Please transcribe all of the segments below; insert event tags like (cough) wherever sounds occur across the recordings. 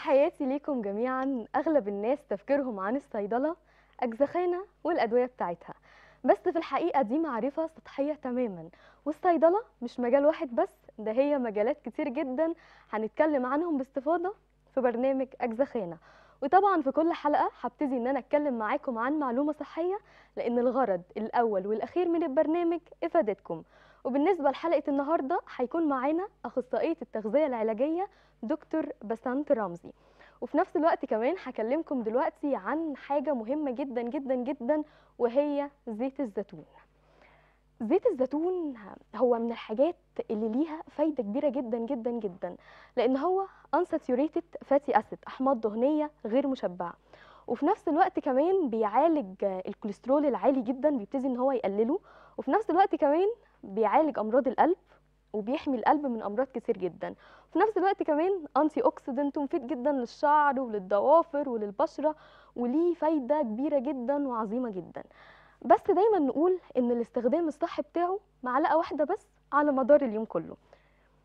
تحياتي ليكم جميعا أغلب الناس تفكيرهم عن الصيدلة أجزخانة والأدوية بتاعتها. بس في الحقيقة دي معرفة سطحية تماما. والصيدلة مش مجال واحد بس ده هي مجالات كتير جدا هنتكلم عنهم باستفاضة في برنامج أجزخانة. وطبعا في كل حلقة هبتدي إن أنا أتكلم معاكم عن معلومة صحية لأن الغرض الأول والأخير من البرنامج إفادتكم. وبالنسبة لحلقة النهاردة هيكون معانا أخصائية التغذية العلاجية دكتور بسنت رمزي. وفي نفس الوقت كمان هكلمكم دلوقتي عن حاجة مهمة جدا جدا جدا وهي زيت الزيتون. زيت الزيتون هو من الحاجات اللي ليها فايدة كبيرة جدا جدا جدا لأن هو unsaturated fatty acid أحماض دهنية غير مشبعة. وفي نفس الوقت كمان بيعالج الكوليسترول العالي جدا بيبتدي إن هو يقلله. وفي نفس الوقت كمان بيعالج أمراض القلب وبيحمي القلب من أمراض كتير جدا. في نفس الوقت كمان انتي اوكسيدنت ومفيد جدا للشعر وللضوافر وللبشرة وليه فايدة كبيرة جدا وعظيمة جدا. بس دايما نقول إن الاستخدام الصح بتاعه معلقة واحدة بس على مدار اليوم كله.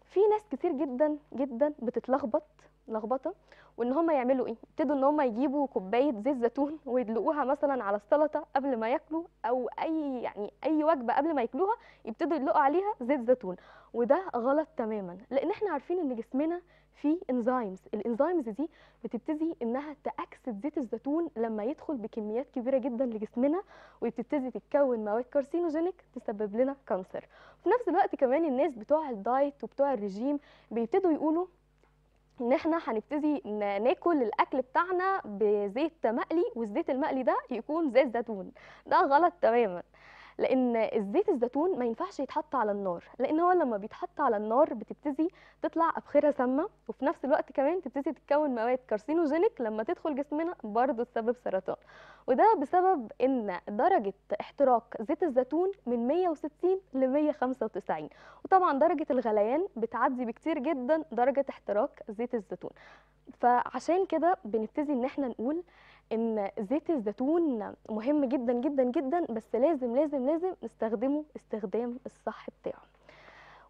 في ناس كتير جدا جدا بتتلخبط لخبطه وإن هم يعملوا إيه؟ يبتدوا إن هم يجيبوا كوباية زيت زيتون ويدلقوها مثلا على السلطة قبل ما ياكلوا أو أي يعني أي وجبة قبل ما ياكلوها يبتدوا يدلقوا عليها زيت زيتون. وده غلط تماما لأن إحنا عارفين إن جسمنا فيه enzymes ال enzymes دي بتبتدي إنها تأكسد زيت الزيتون لما يدخل بكميات كبيرة جدا لجسمنا وبتبتدي تتكون مواد carcinogenic تسبب لنا cancer في نفس الوقت كمان الناس بتوع ال diet وبتوع الرجيم بيبتدوا يقولوا إن إحنا هنبتدي ناكل الأكل بتاعنا بزيت مقلي والزيت المقلي ده يكون زيت زيتون. ده غلط تماما. لأن الزيت الزيتون ما ينفعش يتحط على النار لأن هو لما بيتحط على النار بتبتدي تطلع أبخرة سامة وفي نفس الوقت كمان تبتدي تتكون مواد كارسينوجينيك لما تدخل جسمنا برضه تسبب سرطان. وده بسبب إن درجة احتراق زيت الزيتون من 160 ل 195 وطبعا درجة الغليان بتعدي بكتير جدا درجة احتراق زيت الزيتون. فعشان كده بنبتدي إن إحنا نقول إن زيت الزيتون مهم جدا جدا جدا بس لازم لازم لازم نستخدمه استخدام الصح بتاعه.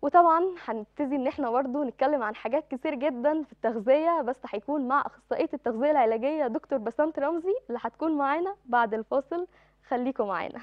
وطبعا هنبتدي إن إحنا برضه نتكلم عن حاجات كتير جدا في التغذية بس هيكون مع أخصائية التغذية العلاجية دكتور بسنت رمزي اللي هتكون معانا بعد الفاصل. خليكم معانا.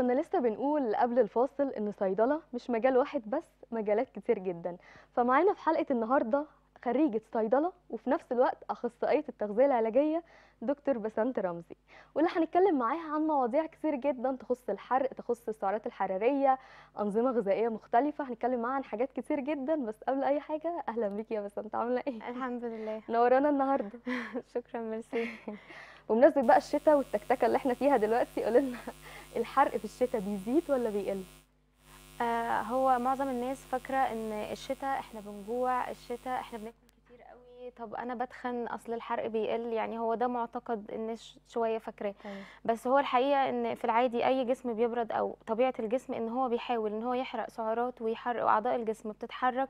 كنا لسه بنقول قبل الفاصل إن صيدلة مش مجال واحد بس مجالات كتير جدا. فمعانا في حلقة النهارده خريجة صيدلة وفي نفس الوقت أخصائية التغذية العلاجية دكتور بسنت رمزي. واللي هنتكلم معاها عن مواضيع كتير جدا تخص الحرق تخص السعرات الحرارية أنظمة غذائية مختلفة. هنتكلم معاها عن حاجات كتير جدا. بس قبل أي حاجة أهلا بيكي يا بسنت. عاملة إيه؟ الحمد لله. نورانا النهارده. (laughs) شكرا ميرسي. (laughs) بمناسبه بقى الشتاء والتكتكة اللي إحنا فيها دلوقتي قولي لنا (laughs) الحرق في الشتاء بيزيد ولا بيقل؟ آه هو معظم الناس فاكرة إن الشتاء إحنا بنجوع الشتاء إحنا بناكل كتير قوي. طب أنا بتخن أصلا الحرق بيقل. يعني هو ده معتقد الناس شوية فاكراه. بس هو الحقيقة إن في العادي أي جسم بيبرد أو طبيعة الجسم إن هو بيحاول إن هو يحرق سعرات ويحرق أعضاء الجسم بتتحرك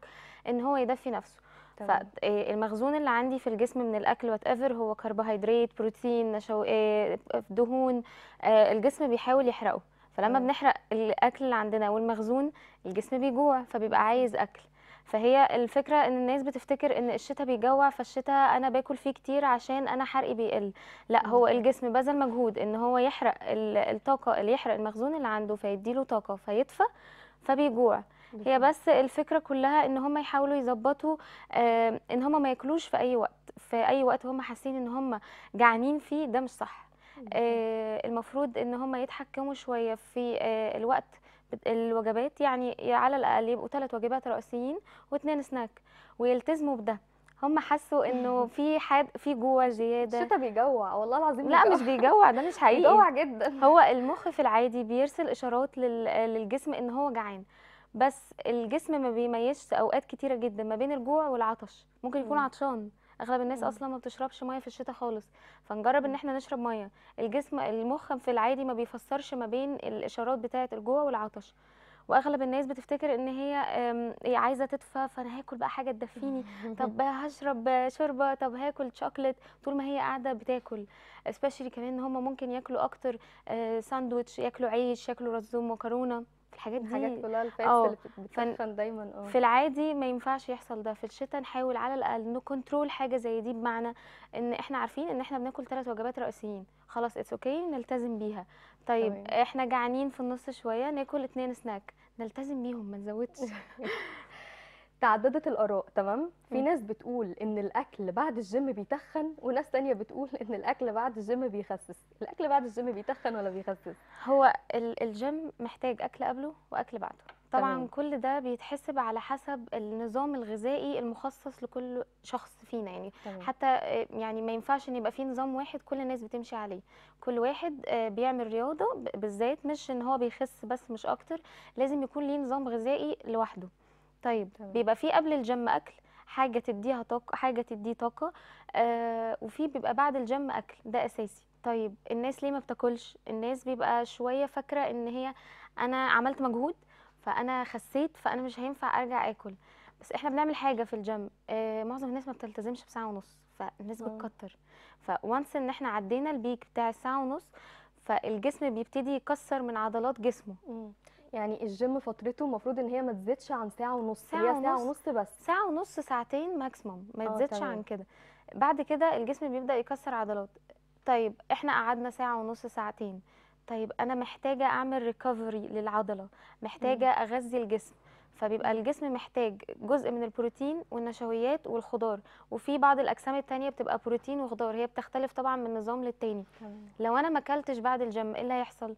إن هو يدفي نفسه. فالمخزون اللي عندي في الجسم من الأكل whatever هو كربوهيدرات بروتين نشويات دهون الجسم بيحاول يحرقه. فلما تمام. بنحرق الأكل اللي عندنا والمخزون الجسم بيجوع فبيبقى عايز أكل. فهي الفكرة إن الناس بتفتكر إن الشتاء بيجوع فالشتاء أنا باكل فيه كتير عشان أنا حرقي بيقل. لا هو. الجسم بذل مجهود إن هو يحرق ال- الطاقة اللي يحرق المخزون اللي عنده فيديله طاقة فيدفى فبيجوع. هي بس الفكرة كلها إن هم يحاولوا يظبطوا آه، إن هم ما ياكلوش في أي وقت في أي وقت هم حاسين إن هم جعانين فيه ده مش صح. آه، المفروض إن هم يتحكموا شوية في آه، الوقت الوجبات يعني على الأقل يبقوا ثلاث وجبات رئيسيين واثنين سناك ويلتزموا بده. هم حسوا إنه (laughs) في حد في جوع زيادة. الشتاء بيجوع والله العظيم لا بيجوع. مش بيجوع ده مش (laughs) حقيقي. بيجوع جدا. هو المخ في العادي بيرسل إشارات لل- للجسم إن هو جعان. بس الجسم ما بيميزش أوقات كتيرة جدا ما بين الجوع والعطش. ممكن يكون مم. عطشان. أغلب الناس مم. أصلا ما بتشربش مية في الشتاء خالص. فنجرب إن. إحنا نشرب مية. الجسم المخ في العادي ما بيفسرش ما بين الإشارات بتاعة الجوع والعطش. وأغلب الناس بتفتكر إن هي عايزة تدفى فأنا هاكل بقى حاجة تدفيني. (laughs) طب هشرب شوربة طب هاكل شوكليت طول ما هي قاعدة بتاكل. Especially كمان إن هم ممكن ياكلوا أكتر آه، ساندوتش ياكلوا عيش ياكلوا رز ومكرونة. الحاجات الحاجات دي كلها ال fats آه اللي بتتخن دايما آه. في العادي ما ينفعش يحصل ده. في الشتاء نحاول على الأقل ن control حاجة زي دي بمعنى إن إحنا عارفين إن إحنا بناكل ثلاث وجبات رئيسيين. خلاص it's okay نلتزم بيها. طيب تمام. إحنا جعانين في النص شوية ناكل اتنين سناك. نلتزم بيهم ما نزودش. (laughs) تعددت الآراء تمام؟ في. ناس بتقول إن الأكل بعد الجيم بيتخن وناس تانية بتقول إن الأكل بعد الجيم بيخسس. الأكل بعد الجيم بيتخن ولا بيخسس؟ هو ال- الجيم محتاج أكل قبله وأكل بعده. طبعا تمام. كل ده بيتحسب على حسب النظام الغذائي المخصص لكل شخص فينا. يعني تمام. حتى يعني ما ينفعش إن يبقى في نظام واحد كل الناس بتمشي عليه. كل واحد آه، بيعمل رياضة ب- بالذات مش إن هو بيخس بس مش أكتر لازم يكون ليه نظام غذائي لوحده. طيب تمام. بيبقى في قبل الجيم أكل حاجة تديها طاقة حاجة تديه طاقة آه وفي بيبقى بعد الجيم أكل ده أساسي طيب الناس ليه ما بتاكلش الناس بيبقى شوية فاكرة إن هي أنا عملت مجهود فأنا خسيت فأنا مش هينفع أرجع آكل بس إحنا بنعمل حاجة في الجيم آه معظم الناس ما بتلتزمش بساعة ونص فالناس آه. بتكتر فوانس إن إحنا عدينا ال peak بتاع الساعة ونص فالجسم بيبتدي يكسر من عضلات جسمه مم. يعني الجيم فترته المفروض إن هي ما تزيدش عن ساعة ونص ساعة هي ساعة ونص. ونص بس. ساعة ونص ساعتين maximum ما آه، تزيدش. عن كده. بعد كده الجسم بيبدأ يكسر عضلات. طيب إحنا قعدنا ساعة ونص ساعتين. طيب أنا محتاجة أعمل recovery للعضلة محتاجة أغذي الجسم. فبيبقى الجسم محتاج جزء من البروتين والنشويات والخضار. وفي بعض الأجسام التانية بتبقى بروتين وخضار هي بتختلف طبعا من نظام للتاني. لو أنا ما أكلتش بعد الجيم إيه اللي هيحصل؟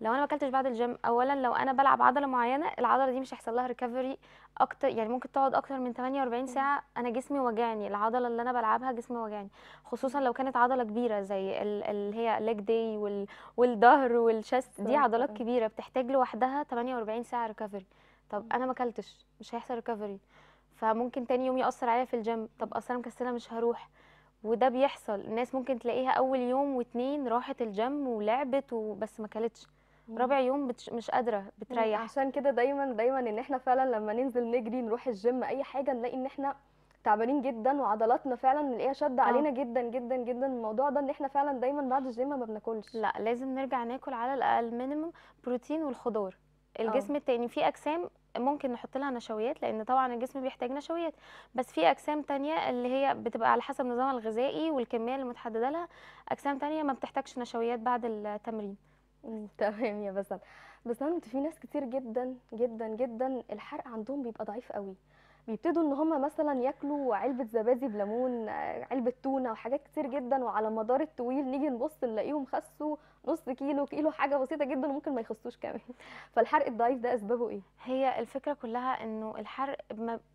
لو أنا ما أكلتش بعد الجيم اولا لو أنا بلعب عضلة معينة العضلة دي مش هيحصل لها recovery أكتر يعني ممكن تقعد أكتر من 48 ساعة. أنا جسمي وجعني العضلة اللي أنا بلعبها جسمي وجعني خصوصا لو كانت عضلة كبيرة زي ال- اللي هي leg day وال والظهر وال chest دي عضلات. كبيرة بتحتاج لوحدها 48 ساعة recovery طب. أنا ما أكلتش مش هيحصل recovery فممكن تاني يوم يأثر عليا في الجيم طب أصل أنا مكسلة مش هروح. وده بيحصل. الناس ممكن تلاقيها أول يوم واتنين راحت الجيم ولعبت وبس ما كلتش. رابع يوم بتش... مش قادرة. بتريح. عشان كده دايما دايما إن إحنا فعلا لما ننزل نجري نروح الجيم أي حاجة نلاقي إن إحنا تعبانين جدا وعضلاتنا فعلا نلاقيها شاده آه. علينا جدا جدا جدا. الموضوع ده إن إحنا فعلا دايما بعد الجيم ما بناكلش. لا لازم نرجع ناكل على الأقل minimum بروتين والخضار. الجسم التاني في أجسام ممكن نحط لها نشويات لأن طبعا الجسم بيحتاج نشويات. بس في أجسام تانية اللي هي بتبقى على حسب نظامها الغذائي والكمية اللي متحدده لها أجسام تانية ما بتحتاجش نشويات بعد التمرين. (laughs) تمام يا بسنت بسنت في ناس كتير جدا جدا جدا الحرق عندهم بيبقى ضعيف قوي. بيبتدوا إن هم مثلا ياكلوا علبة زبادي بليمون علبة تونة وحاجات كتير جدا وعلى مدار الطويل نيجي نبص نلاقيهم خسوا نص كيلو كيلو حاجة بسيطة جدا وممكن ما يخسوش كمان. (laughs) فالحرق الضعيف ده أسبابه إيه؟ هي الفكرة كلها إنه الحرق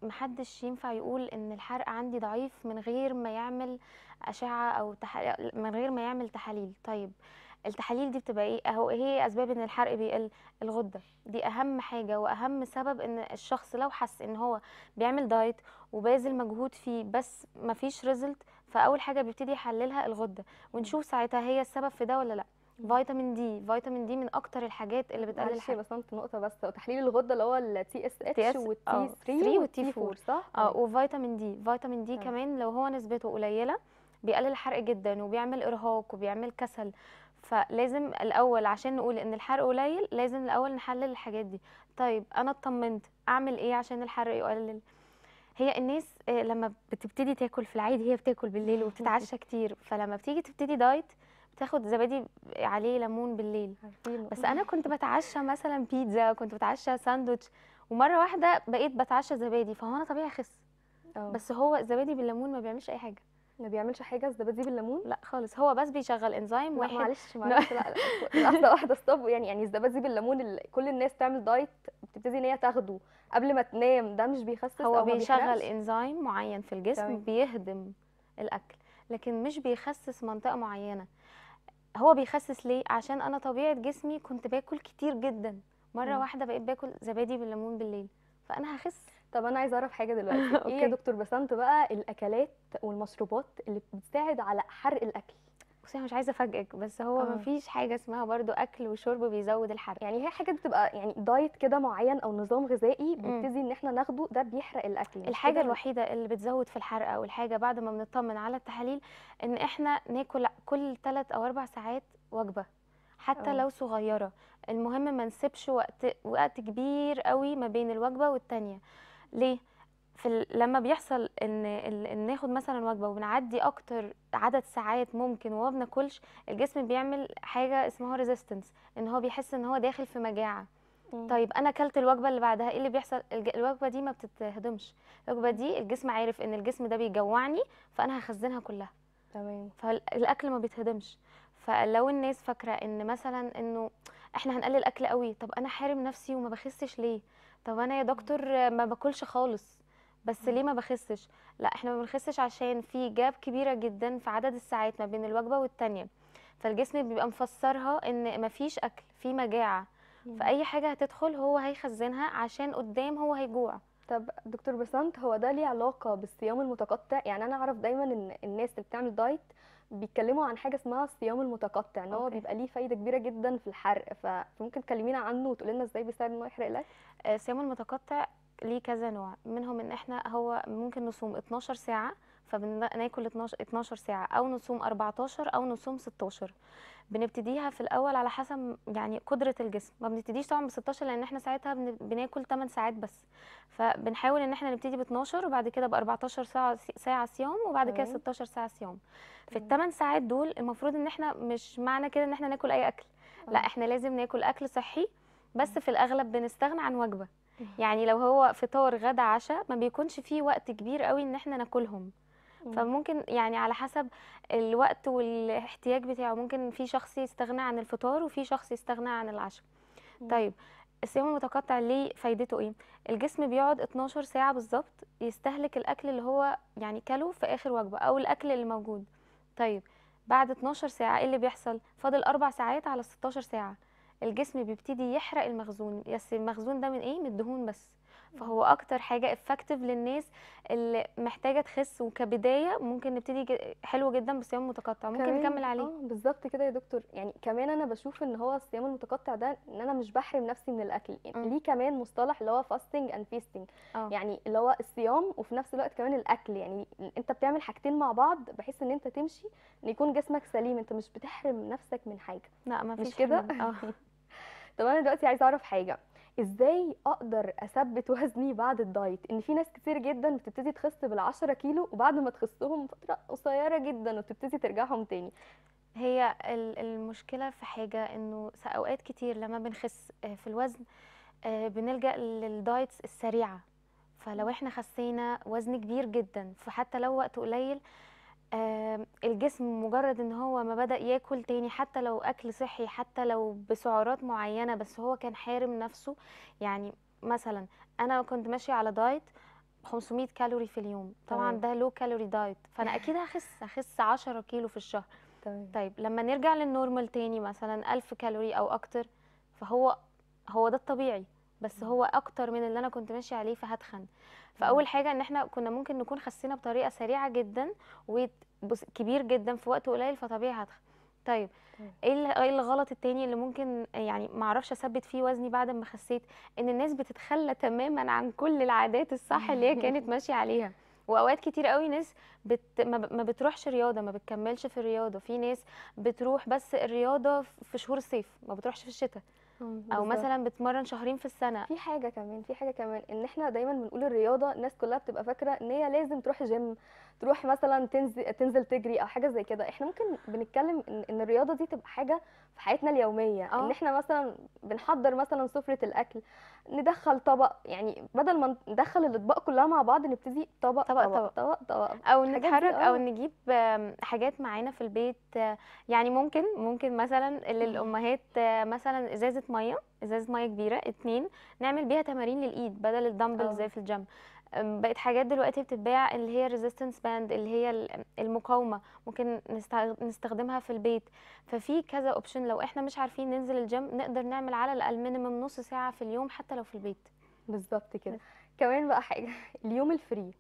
محدش ينفع يقول إن الحرق عندي ضعيف من غير ما يعمل أشعة أو تح... من غير ما يعمل تحاليل. طيب التحاليل دي بتبقى إيه؟ أهو إيه هي أسباب إن الحرق بيقل؟ الغدة. دي أهم حاجة وأهم سبب إن الشخص لو حس إن هو بيعمل diet وباذل مجهود فيه بس مفيش result فأول حاجة بيبتدي يحللها الغدة. ونشوف ساعتها هي السبب في ده ولا لأ. فيتامين D فيتامين D من أكتر الحاجات اللي بتقلل الحرق. بسنت نقطة بس. تحليل الغدة اللي هو ال TSH وال T آه، 3 3 وال T وال T 4 صح؟ آه وفيتامين D. فيتامين D. كمان لو هو نسبته قليلة بيقلل الحرق جدا وبيعمل إرهاق وبيعمل كسل. فلازم الأول عشان نقول إن الحرق قليل لازم الأول نحلل الحاجات دي. طيب أنا اطمنت. أعمل إيه عشان الحرق يقلل؟ هي الناس آه، لما بتبتدي تاكل في العادي هي بتاكل بالليل وبتتعشى (laughs) كتير. فلما بتيجي تبتدي دايت بتاخد زبادي عليه ليمون بالليل. بس أنا كنت بتعشى مثلا بيتزا كنت بتعشى ساندوتش ومرة واحدة بقيت بتعشى زبادي فهو أنا طبيعي أخس. بس هو الزبادي بالليمون ما بيعملش أي حاجة. ما بيعملش حاجة الزبادي بالليمون؟ لا خالص هو بس بيشغل انزيم لا واحد معلش (laughs) معلش لا لا لحظة واحدة stop يعني يعني الزبادي بالليمون اللي كل الناس تعمل diet بتبتدي إن هي تاخده قبل ما تنام ده مش بيخسس هو ما بيشغل انزيم معين في الجسم تمام. بيهضم الأكل لكن مش بيخسس منطقة معينة هو بيخسس ليه عشان أنا طبيعة جسمي كنت باكل كتير جدا مرة مم. واحدة بقيت باكل زبادي بالليمون بالليل فأنا هخس طب أنا عايزة أعرف حاجة (laughs) دلوقتي إيه. يا دكتور بسنت بقى الأكلات والمشروبات اللي بتساعد على حرق الأكل بصي أنا مش عايزة أفاجئك بس هو آه. مفيش حاجة اسمها برضو أكل وشرب بيزود الحرق يعني هي حاجة بتبقى يعني دايت كده معين أو نظام غذائي. بنبتدي إن إحنا ناخده ده بيحرق الأكل الحاجة؟ الوحيدة اللي بتزود في الحرق أو الحاجة بعد ما بنطمن على التحاليل إن إحنا ناكل كل 3 أو 4 ساعات وجبة حتى آه. لو صغيرة المهم ما نسيبش وقت وقت كبير قوي ما بين الوجبة والتانية ليه في. لما بيحصل إن. إن ناخد مثلا وجبة وبنعدي أكتر عدد ساعات ممكن وما بناكلش الجسم بيعمل حاجة اسمها ريزيستنس إن هو بيحس إن هو داخل في مجاعة مم. طيب أنا أكلت الوجبة اللي بعدها إيه اللي بيحصل الوجبة دي ما بتتهضمش الوجبة دي الجسم عارف إن الجسم ده بيجوعني فأنا هخزنها كلها تمام فالأكل ما بيتهضمش فلو الناس فاكرة إن مثلا إنه إحنا هنقلل اكل قوي طب أنا حارم نفسي وما بخسش ليه طب أنا يا دكتور ما باكلش خالص بس. ليه ما بخسش لا إحنا ما بنخسش عشان في جاب كبيرة جدا في عدد الساعات ما بين الوجبة والتانية. فالجسم بيبقى مفسرها إن مفيش أكل في مجاعة. فأي حاجة هتدخل هو هيخزنها عشان قدام هو هيجوع. طب دكتور بسنت هو ده ليه علاقة بالصيام المتقطع؟ يعني أنا أعرف دايما إن الناس اللي بتعمل دايت بيتكلموا عن حاجة اسمها الصيام المتقطع إن هو. بيبقى ليه فايدة كبيرة جدا في الحرق فممكن تكلمينا عنه وتقولي لنا إزاي بيساعد ان هو يحرق الأكل آه، الصيام المتقطع ليه كذا نوع منهم إن إحنا هو ممكن نصوم 12 ساعة فبناكل 12 12 ساعة أو نصوم 14 أو نصوم 16 بنبتديها في الأول على حسب يعني قدرة الجسم ما بنبتديش طبعا ب 16 لأن إحنا ساعتها بن- بناكل 8 ساعات بس فبنحاول إن إحنا نبتدي ب 12 وبعد كده ب 14 ساعة ساعة صيام وبعد كده تمام. 16 ساعة صيام في. الثمان ساعات دول المفروض إن إحنا مش معنى كده إن إحنا ناكل أي أكل لا آه. إحنا لازم ناكل أكل صحي بس في الأغلب بنستغنى عن وجبة. يعني لو هو فطار غدا عشاء ما بيكونش فيه وقت كبير قوي إن إحنا ناكلهم. فممكن يعني على حسب الوقت والاحتياج بتاعه. ممكن في شخص يستغنى عن الفطار وفي شخص يستغنى عن العشاء. طيب الصيام المتقطع ليه فايدته إيه؟ الجسم بيقعد 12 ساعة بالظبط يستهلك الأكل اللي هو يعني كله في آخر وجبة أو الأكل اللي موجود. طيب بعد 12 ساعة إيه اللي بيحصل؟ فاضل أربع ساعات على 16 ساعة. الجسم بيبتدي يحرق المخزون. yes المخزون ده من إيه؟ من الدهون بس. فهو أكتر حاجة effective للناس اللي محتاجة تخس. وكبداية ممكن نبتدي حلو جدا بالصيام المتقطع. ممكن نكمل عليه. آه بالظبط كده يا دكتور. يعني كمان أنا بشوف إن هو الصيام المتقطع ده إن أنا مش بحرم نفسي من الأكل. يعني. ليه كمان مصطلح اللي هو fasting and feasting يعني اللي هو الصيام وفي نفس الوقت كمان الأكل. يعني أنت بتعمل حاجتين مع بعض بحيث إن أنت تمشي إن يكون جسمك سليم. أنت مش بتحرم نفسك من حاجة. لا ما مش فيش كده؟ طب أنا (laughs) دلوقتي عايزة أعرف حاجة. إزاي أقدر اثبت (laughs) وزني بعد الدايت؟ ان في ناس كتير جدا بتبتدي تخس بالعشرة كيلو وبعد ما تخسهم فترة قصيرة جدا وتبتدي ترجعهم تاني. هي ال- المشكلة في حاجة إنه أوقات كتير لما بنخس آه، في الوزن آه، بنلجأ لل diets السريعة. فلو إحنا خسينا وزن كبير جدا فحتى لو وقت قليل الجسم مجرد إن هو ما بدأ ياكل تاني حتى لو أكل صحي حتى لو بسعرات معينة بس هو كان حارم نفسه. يعني مثلا أنا كنت ماشية على diet 500 كالوري في اليوم. طبعا تمام. ده low calorie diet. فأنا أكيد هخس هخس 10 كيلو في الشهر. تمام. طيب لما نرجع لل normal تاني مثلا 1000 كالوري أو أكتر فهو هو ده الطبيعي. بس هو أكتر من اللي أنا كنت ماشية عليه فهتخن. فأول حاجة إن إحنا كنا ممكن نكون خسينا بطريقة سريعة جدا وكبير جدا في وقت قليل فطبيعي هتخن طيب تمام. إيه ال- إيه الغلط التاني اللي ممكن يعني ما أعرفش أثبت فيه وزني بعد ما خسيت؟ إن الناس بتتخلى تماما عن كل العادات الصح اللي هي (laughs) كانت ماشية عليها. وأوقات كتير قوي ناس بت... ما بتروحش رياضة ما بتكملش في الرياضة. في ناس بتروح بس الرياضة في شهور الصيف ما بتروحش في الشتاء. أو. مثلا بتمرن شهرين في السنة في حاجة كمان في حاجة كمان إن إحنا دايما بنقول الرياضة الناس كلها بتبقى فاكرة إن هي لازم تروح جيم تروح مثلا تنزل تنزل تجري أو حاجة زي كده إحنا ممكن بنتكلم إن, إن الرياضة دي تبقى حاجة في حياتنا اليومية إن آه. إحنا مثلا بنحضر مثلا سفرة الأكل ندخل طبق يعني بدل ما ندخل الأطباق كلها مع بعض نبتدي طبق طبق- طبق طبق. طبق, طبق. أو الحاجات دي نتحرك أو آه. نجيب آم، حاجات معانا في البيت يعني ممكن ممكن مثلا. الامهات آه، مثلا إزازة مية إزازة مية كبيرة اتنين نعمل بيها تمارين للإيد بدل الدمبل. زي في الجيم بقت حاجات دلوقتي بتتباع اللي هي resistance band اللي هي ال- المقاومة. ممكن نستخدمها في البيت. ففي كذا option لو إحنا مش عارفين ننزل الجيم نقدر نعمل على الأقل minimum نص ساعة في اليوم حتى لو في البيت. بالظبط كده. كمان بقى حاجة (laughs) اليوم ال free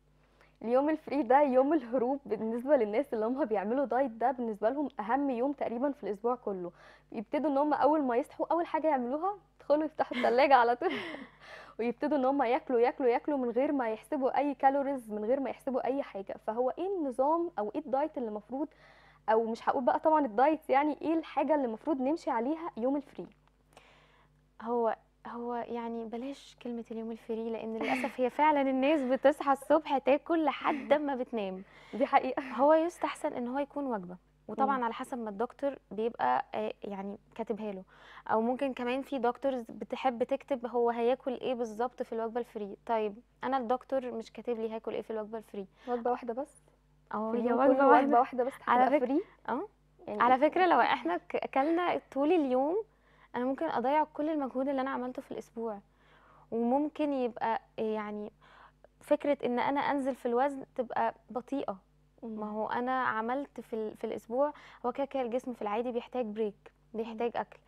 اليوم ال free ده يوم الهروب بالنسبة للناس اللي هم بيعملوا diet ده بالنسبة لهم أهم يوم تقريبا في الأسبوع كله. بيبتدوا إن هم أول ما يصحوا أول حاجة يعملوها يدخلوا يفتحوا التلاجة على طول. (laughs) ويبتدوا إن هم ياكلوا ياكلوا ياكلوا من غير ما يحسبوا أي calories من غير ما يحسبوا أي حاجة. فهو إيه النظام أو إيه ال diet اللي المفروض أو مش هقول بقى طبعا ال diet يعني إيه الحاجة اللي المفروض نمشي عليها يوم ال free؟ هو هو يعني بلاش كلمة اليوم ال free لأن للأسف هي فعلا الناس بتصحى الصبح تاكل لحد ما بتنام. (laughs) دي حقيقة. هو يستحسن إن هو يكون وجبة. وطبعا مم. على حسب ما الدكتور بيبقى آه، يعني كاتبها له. أو ممكن كمان في doctors بتحب تكتب هو هياكل إيه بالظبط في الوجبة ال free طيب أنا الدكتور مش كاتب لي هاكل إيه في الوجبة ال free وجبة واحدة بس؟ آه هي وجبة واحدة وجبة واحدة. بس على free آه. يعني على فكرة لو إحنا أكلنا طول اليوم أنا ممكن أضيع كل المجهود اللي أنا عملته في الأسبوع. وممكن يبقى يعني فكرة إن أنا أنزل في الوزن تبقى بطيئة. ما هو أنا عملت في في الأسبوع هو كده كده الجسم في العادي بيحتاج break بيحتاج أكل.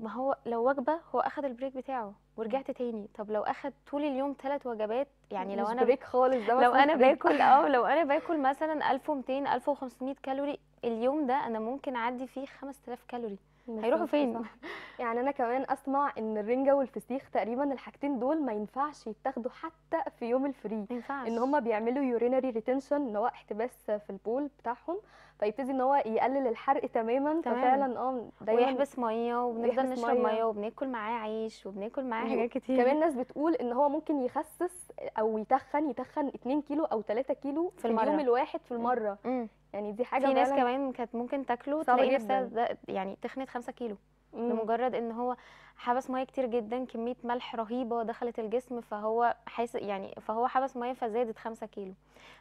ما هو لو وجبة هو أخد ال break بتاعه ورجعت تاني. طب لو أخد طول اليوم ثلاث وجبات يعني لو أنا break خالص ده لو أنا. باكل آه لو أنا (laughs) باكل مثلا 1200 1500 كالوري اليوم ده أنا ممكن أعدي فيه 5000 كالوري. هيروحوا فين؟ (laughs) يعني أنا كمان أسمع إن الرنجة والفسيخ تقريبا الحاجتين دول ما ينفعش يتاخدوا حتى في يوم ال free. ما ينفعش. إن هما بيعملوا urinary retention ان هو احتباس في البول بتاعهم. فيبتدي إن هو يقلل الحرق تماما تمام. ففعلا آه دايما ويحبس مية وبنفضل نشرب. مية وبناكل معاه عيش وبناكل معاه حاجات كتير كمان ناس بتقول إن هو ممكن يخسس أو يتخن يتخن 2 كيلو أو 3 كيلو في, اليوم المرة. الواحد في المرة مم. يعني دي حاجة في ناس كمان كانت ممكن تاكله تلاقي نفسها يعني تخنت 5 كيلو مم. لمجرد إن هو حبس مية كتير جدا كمية ملح رهيبة دخلت الجسم فهو حاس يعني فهو حبس مية فزادت 5 كيلو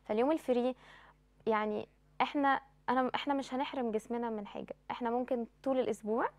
فاليوم ال free يعني إحنا أنا إحنا مش هنحرم جسمنا من حاجة إحنا ممكن طول الأسبوع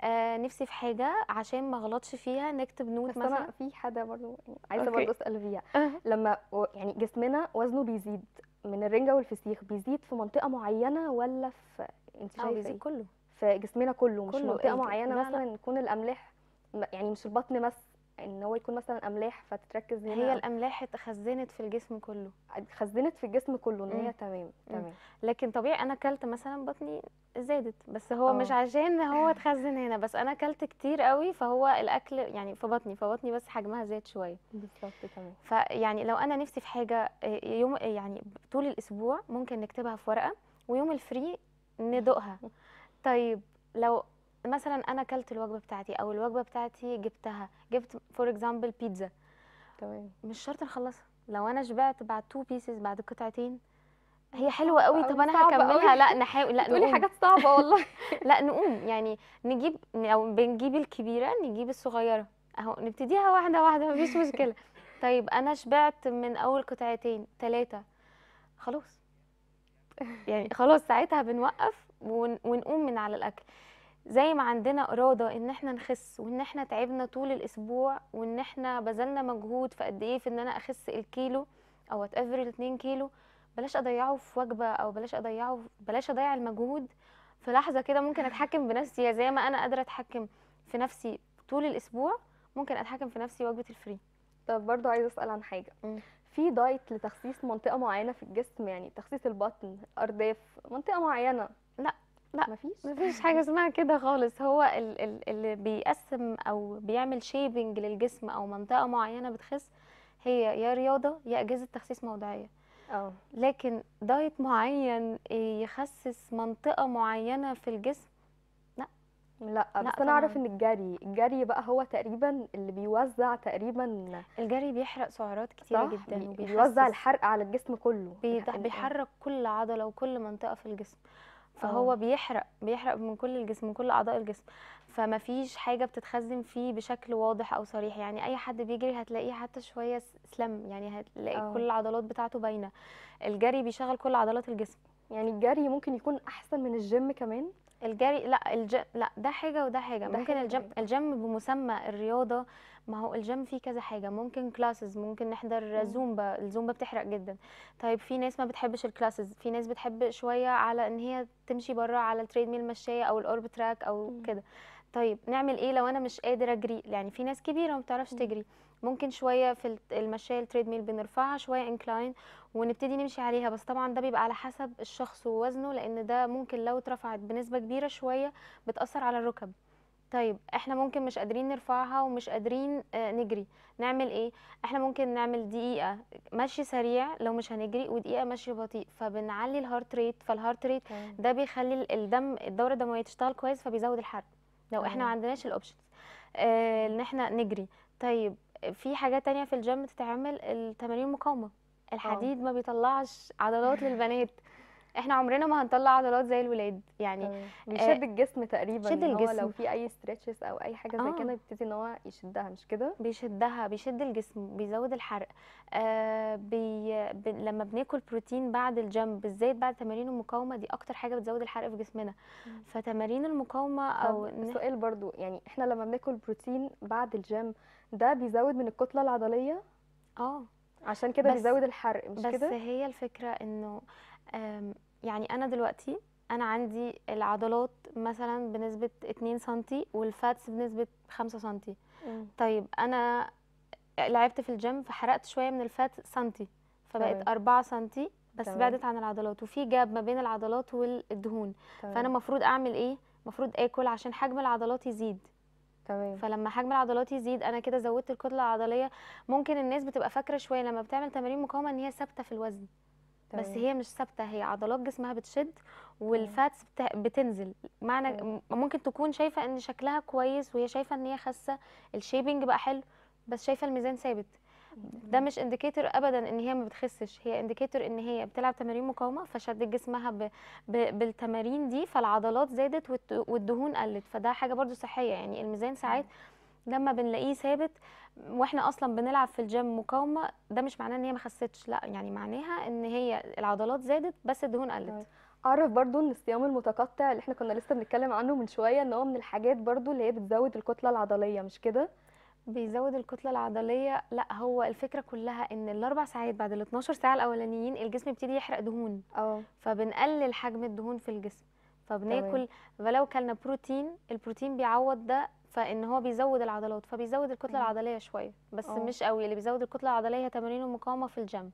آه نفسي في حاجة عشان ما غلطش فيها نكتب note بس مثلا في حاجة برضو يعني عايزة. برضو أسأل فيها لما و- يعني جسمنا وزنه بيزيد من الرنجة والفسيخ بيزيد في منطقة معينة ولا في أنت شايفة بيزيد إيه؟ كله في جسمنا كله مش كله. منطقة الج- معينة لا، لا. مثلا يكون الأملاح م- يعني مش البطن بس إن هو يكون مثلا أملاح فتتركز هنا هي الأملاح اتخزنت في الجسم كله. خزنت في الجسم كله إن. هي تمام تمام. لكن طبيعي أنا أكلت مثلا بطني زادت بس هو مش آه. عشان هو اتخزن هنا بس أنا أكلت كتير قوي فهو الأكل يعني في بطني فبطني بس حجمها زاد شوية. بالظبط تمام. فيعني لو أنا نفسي في حاجة آه، يوم يعني طول الأسبوع ممكن نكتبها في ورقة ويوم ال free ندوقها. (laughs) طيب لو مثلا أنا أكلت الوجبة بتاعتي أو الوجبة بتاعتي جبتها جبت for example بيتزا تمام. مش شرط نخلصها. لو أنا شبعت بعد two pieces بعد قطعتين هي حلوة قوي. طب أنا هكملها. لا نحاول لا تقولي حاجات صعبة والله. (laughs) لا نقوم. يعني نجيب لو بنجيب الكبيرة نجيب الصغيرة. أهو نبتديها واحدة واحدة مفيش مشكلة. (laughs) طيب أنا شبعت من أول قطعتين ثلاثة خلاص. يعني خلاص ساعتها بنوقف ون- ونقوم من على الأكل. زي ما عندنا إرادة إن إحنا نخس وإن إحنا تعبنا طول الأسبوع وإن إحنا بذلنا مجهود في قد إيه في إن أنا أخس الكيلو أو ايفر الاتنين كيلو بلاش أضيعه في وجبة أو بلاش أضيعه بلاش أضيع المجهود في لحظة كده ممكن أتحكم بنفسي زي ما أنا قادرة أتحكم في نفسي طول الأسبوع ممكن أتحكم في نفسي وجبة ال free طب برضو عايزة أسأل عن حاجة. مم. في diet لتخسيس منطقة معينة في الجسم يعني تخسيس البطن أرداف منطقة معينة؟ لا، لا، مفيش؟ مفيش حاجة اسمها كده خالص. هو ال- ال- اللي بيقسم أو بيعمل shaping للجسم أو منطقة معينة بتخس هي يا رياضة يا أجهزة تخسيس موضعية. آه لكن diet معين يخسس منطقة معينة في الجسم؟ لا. لا بس أنا أعرف. إن الجري الجري بقى هو تقريبا اللي بيوزع تقريبا الجري بيحرق سعرات كتيرة صح؟ جدا بي- وبيخسس. بيوزع الحرق على الجسم كله. آه. بيحرك كل عضلة وكل منطقة في الجسم. فهو آه. بيحرق بيحرق من كل الجسم من كل أعضاء الجسم. فما فيش حاجة بتتخزن فيه بشكل واضح أو صريح. يعني أي حد بيجري هتلاقيه حتى شوية س- سلم يعني هتلاقي آه. كل العضلات بتاعته باينة. الجري بيشغل كل عضلات الجسم. يعني الجري ممكن يكون أحسن من الجيم كمان؟ الجري لأ الج... لأ ده حاجة وده حاجة. ده ممكن حاجة ال gym. ال gym بمسمى الرياضة ما هو الجيم فيه كذا حاجة ممكن classes ممكن نحضر. Zumba ال Zumba بتحرق جدا طيب في ناس ما بتحبش ال classes في ناس بتحب شوية على إن هي تمشي بره على ال treadmill مشاية أو ال orbitrack أو. كده طيب نعمل إيه لو أنا مش قادر أجري يعني في ناس كبيرة ما بتعرفش. تجري ممكن شوية في المشاية ال treadmill بنرفعها شوية incline ونبتدي نمشي عليها بس طبعا ده بيبقى على حسب الشخص ووزنه لأن ده ممكن لو اترفعت بنسبة كبيرة شوية بتأثر على الركب طيب إحنا ممكن مش قادرين نرفعها ومش قادرين آه، نجري. نعمل إيه؟ إحنا ممكن نعمل دقيقة مشي سريع لو مش هنجري ودقيقة مشي بطيء. فبنعلي ال heart rate فال heart rate ده بيخلي ال- الدم الدورة الدموية تشتغل كويس فبيزود الحرق. لو إحنا ما. عندناش ال options آه إن إحنا نجري. طيب في حاجات تانية في الجيم بتتعمل التمارين المقاومه الحديد ما بيطلعش عضلات للبنات. إحنا عمرنا ما هنطلع عضلات زي الولاد يعني تمام. بيشد الجسم تقريبا شد الجسم. لو في أي stretches أو أي حاجة زي آه. كده يبتدي إن هو يشدها مش كده بيشدها بيشد الجسم بيزود الحرق آه بي ب... لما بناكل بروتين بعد الجيم بالذات بعد تمارين المقاومة دي أكتر حاجة بتزود الحرق في جسمنا مم. فتمارين المقاومة أو سؤال برضو يعني إحنا لما بناكل بروتين بعد الجيم ده بيزود من الكتلة العضلية آه عشان كده بس- بيزود الحرق مش بس كده هي الفكرة إنه يعني أنا دلوقتي أنا عندي العضلات مثلا بنسبة 2 سنتي وال fats بنسبة 5 سنتي. مم. طيب أنا لعبت في الجيم فحرقت شوية من ال fat سنتي فبقت تمام. 4 سنتي بس تمام. بعدت عن العضلات وفي gap ما بين العضلات والدهون. تمام. فأنا المفروض أعمل إيه؟ المفروض آكل عشان حجم العضلات يزيد. تمام. فلما حجم العضلات يزيد أنا كده زودت الكتلة العضلية. ممكن الناس بتبقى فاكرة شوية لما بتعمل تمارين مقاومة إن هي ثابتة في الوزن. بس. هي مش ثابتة هي عضلات جسمها بتشد وال fats بت- بتنزل. معنى ممكن تكون شايفة إن شكلها كويس وهي شايفة إن هي خاسة ال shaping بقى حلو بس شايفة الميزان ثابت. ده مش indicator ابدا إن هي ما بتخسش هي indicator إن هي بتلعب تمارين مقاومة فشدت جسمها ب... ب... بالتمارين دي فالعضلات زادت. والدهون قلت فده حاجة برضو صحية. يعني الميزان ساعات لما بنلاقيه ثابت وإحنا أصلا بنلعب في الجيم مقاومة ده مش معناه إن هي ما خستش لا يعني معناها إن هي العضلات زادت بس الدهون. قلت. أعرف برضو إن الصيام المتقطع اللي إحنا كنا لسه بنتكلم عنه من شوية إن هو من الحاجات برضو اللي هي بتزود الكتلة العضلية مش كده؟ بيزود الكتلة العضلية لا هو الفكرة كلها إن الأربع ساعات بعد ال 12 ساعة الأولانيين الجسم يبتدي يحرق دهون. أه. فبنقلل حجم الدهون في الجسم. فبناكل فلو كلنا بروتين البروتين بيعوض ده فإن هو بيزود العضلات فبيزود الكتلة مم. العضلية شوية بس آه. مش قوي اللي بيزود الكتلة العضلية تمارين المقاومه في الجيم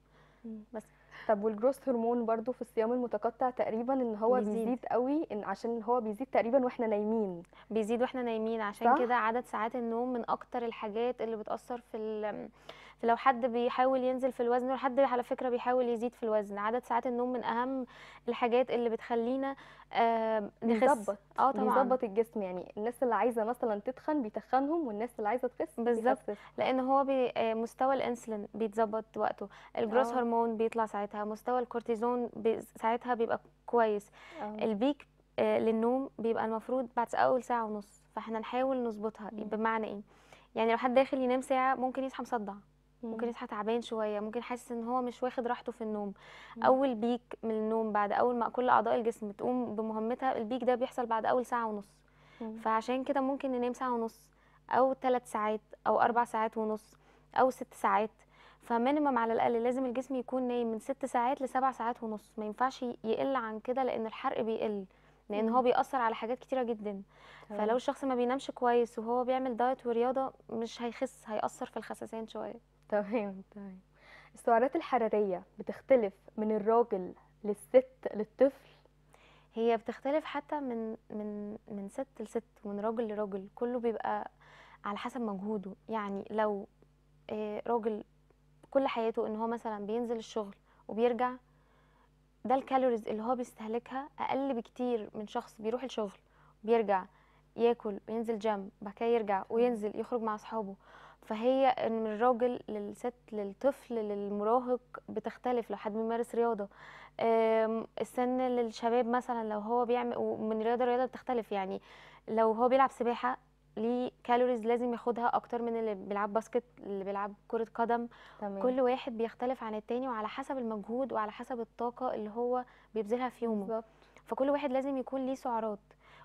بس. طب وال growth hormone برضو في الصيام المتقطع تقريبا إن هو بيزيد. بيزيد قوي إن عشان هو بيزيد تقريبا وإحنا نايمين بيزيد وإحنا نايمين عشان؟ كده عدد ساعات النوم من أكتر الحاجات اللي بتأثر في ال في لو حد بيحاول ينزل في الوزن وحد على فكرة بيحاول يزيد في الوزن. عدد ساعات النوم من أهم الحاجات اللي بتخلينا آه نخس. آه طبعا. بيظبط الجسم. يعني الناس اللي عايزة مثلا تتخن بيتخنهم والناس اللي عايزة تخس بالظبط. لأن هو بي آه، مستوى الإنسولين بيتظبط وقته. ال growth آه. هرمون بيطلع ساعتها. مستوى الكورتيزون بي ساعتها بيبقى كويس. آه. ال peak آه، للنوم بيبقى المفروض بعد أول ساعة ونص. فإحنا نحاول نظبطها. بمعنى إيه؟ يعني لو حد داخل ينام ساعة ممكن يصحى مصدع. ممكن مم. يصحى تعبان شوية ممكن حاسس إن هو مش واخد راحته في النوم مم. أول peak من النوم بعد أول ما كل أعضاء الجسم تقوم بمهمتها ال peak ده بيحصل بعد أول ساعة ونص مم. فعشان كده ممكن ننام ساعة ونص أو ثلاث ساعات أو أربع ساعات ونص أو ست ساعات ف minimum على الأقل لازم الجسم يكون نايم من ست ساعات لسبع ساعات ونص ما ينفعش يقل عن كده لأن الحرق بيقل لأن هو. بيأثر على حاجات كتيرة جدا تمام. فلو الشخص ما بينامش كويس وهو بيعمل diet ورياضة مش هيخس هيأثر في الخسسان شوية (laughs) تمام تمام. السعرات الحرارية بتختلف من الراجل للست للطفل؟ هي بتختلف حتى من من من ست لست ومن راجل لراجل. كله بيبقى على حسب مجهوده. يعني لو آه، راجل كل حياته إن هو مثلا بينزل الشغل وبيرجع ده الكالوريز اللي هو بيستهلكها أقل بكتير من شخص بيروح الشغل بيرجع ياكل وينزل جيم بعد كده يرجع وينزل يخرج مع أصحابه. فهي من الراجل للست للطفل للمراهق بتختلف. لو حد بيمارس رياضة السن للشباب مثلا لو هو بيعمل ومن رياضة لرياضة بتختلف. يعني لو هو بيلعب سباحة ليه calories لازم ياخدها أكتر من اللي بيلعب basket اللي بيلعب كرة قدم. تمام. كل واحد بيختلف عن التاني وعلى حسب المجهود وعلى حسب الطاقة اللي هو بيبذلها في يومه. بالظبط. فكل واحد لازم يكون ليه سعرات.